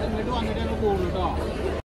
ഇങ്ങോട്ട് വന്നിട്ട് ഞങ്ങൾ പോകുള്ളൂ കേട്ടോ